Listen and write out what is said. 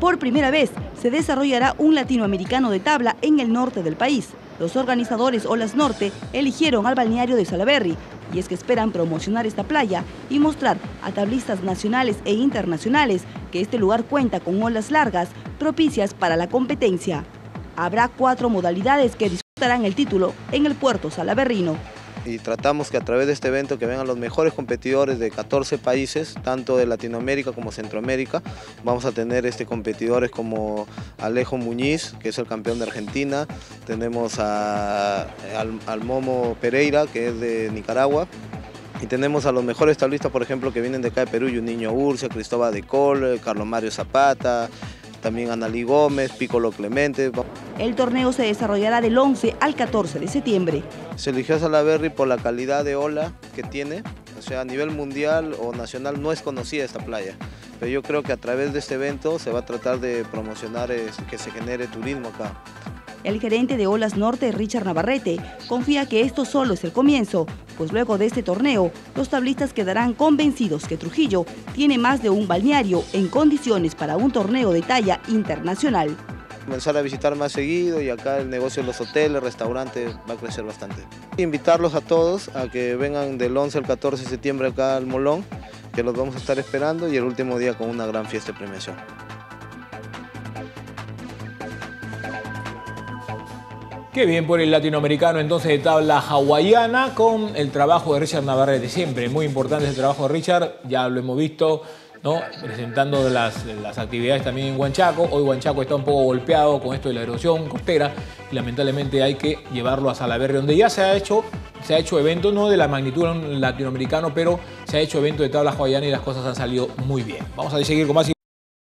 Por primera vez se desarrollará un latinoamericano de tabla en el norte del país. Los organizadores Olas Norte eligieron al balneario de Salaberry y es que esperan promocionar esta playa y mostrar a tablistas nacionales e internacionales que este lugar cuenta con olas largas propicias para la competencia. Habrá cuatro modalidades que disputarán el título en el puerto salaberrino y tratamos que a través de este evento que vengan los mejores competidores de 14 países, tanto de Latinoamérica como Centroamérica. Vamos a tener este competidores como Alejo Muñiz, que es el campeón de Argentina, tenemos a, al, Momo Pereira, que es de Nicaragua, y tenemos a los mejores tablistas, por ejemplo, que vienen de acá de Perú, Niño Urcia, Cristóbal de Col, Carlos Mario Zapata, también Analí Gómez, Piccolo Clemente. El torneo se desarrollará del 11 al 14 de septiembre. Se eligió a Salaberry por la calidad de ola que tiene, o sea, a nivel mundial o nacional no es conocida esta playa, pero yo creo que a través de este evento se va a tratar de promocionar que se genere turismo acá. El gerente de Olas Norte, Richard Navarrete, confía que esto solo es el comienzo, pues luego de este torneo, los tablistas quedarán convencidos que Trujillo tiene más de un balneario en condiciones para un torneo de talla internacional. Comenzar a visitar más seguido y acá el negocio de los hoteles, restaurantes va a crecer bastante. Invitarlos a todos a que vengan del 11 al 14 de septiembre acá al Molón, que los vamos a estar esperando y el último día con una gran fiesta de premiación. Qué bien por el latinoamericano entonces de tabla hawaiana con el trabajo de Richard Navarrete. Siempre muy importante ese trabajo de Richard, ya lo hemos visto, presentando las, las, actividades también en Huanchaco. Hoy Huanchaco está un poco golpeado con esto de la erosión costera y lamentablemente hay que llevarlo a Salaberry, donde ya se ha hecho, se ha hecho evento, no de la magnitud latinoamericano, pero se ha hecho evento de tabla hawaiana y las cosas han salido muy bien. Vamos a seguir con más